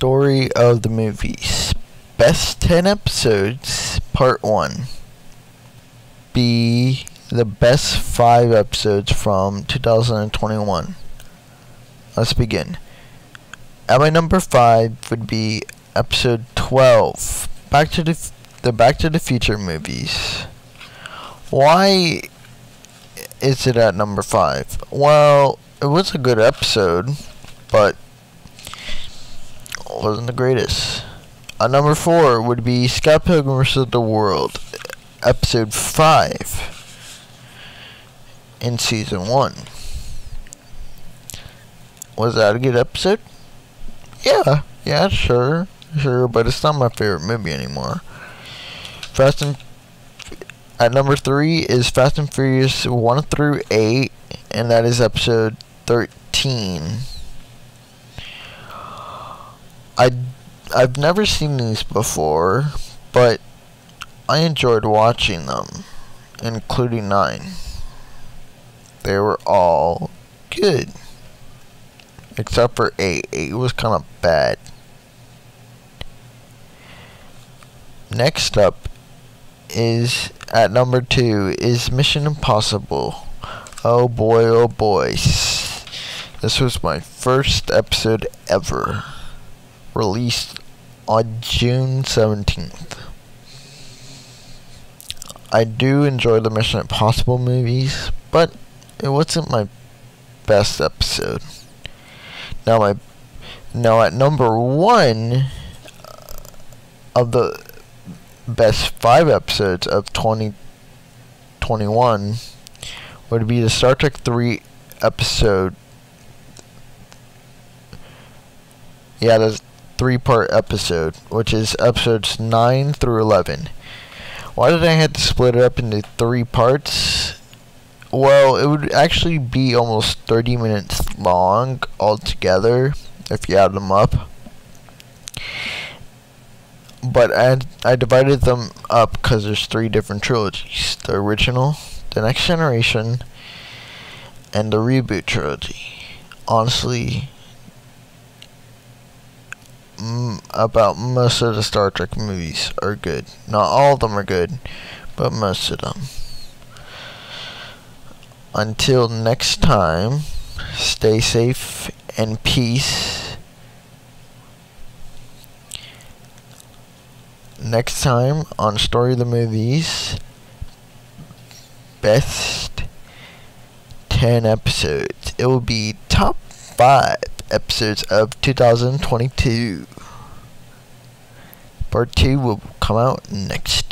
story of the movies. Best 10 episodes, part 1. Be the best 5 episodes from 2021. Let's begin. At my number 5 would be episode 12. Back to the the Back to the Future movies. Why is it at number 5? Well, it was a good episode, but wasn't the greatest. Uh, number four would be Scott Pilgrim vs. the World, episode five in season one. Was that a good episode? Yeah, yeah, sure, sure, but it's not my favorite movie anymore. Fast and at number three is Fast and Furious one through eight, and that is episode thirteen. I I've never seen these before, but I enjoyed watching them, including 9. They were all good. Except for 8. 8 was kind of bad. Next up is at number 2 is Mission Impossible. Oh boy, oh boy. This was my first episode ever released on June 17th. I do enjoy the Mission Impossible movies, but it wasn't my best episode. Now my now at number 1 uh, of the best 5 episodes of 2021 would be the Star Trek 3 episode yeah, there's three part episode, which is episodes 9 through 11. Why did I have to split it up into three parts? Well, it would actually be almost 30 minutes long altogether if you add them up. But I, I divided them up because there's three different trilogies. The original, the next generation, and the reboot trilogy. Honestly, Mm, about most of the Star Trek movies are good. Not all of them are good, but most of them. Until next time, stay safe and peace. Next time on Story of the Movies, best 10 episodes. It will be top 5 episodes of 2022. Part 2 will come out next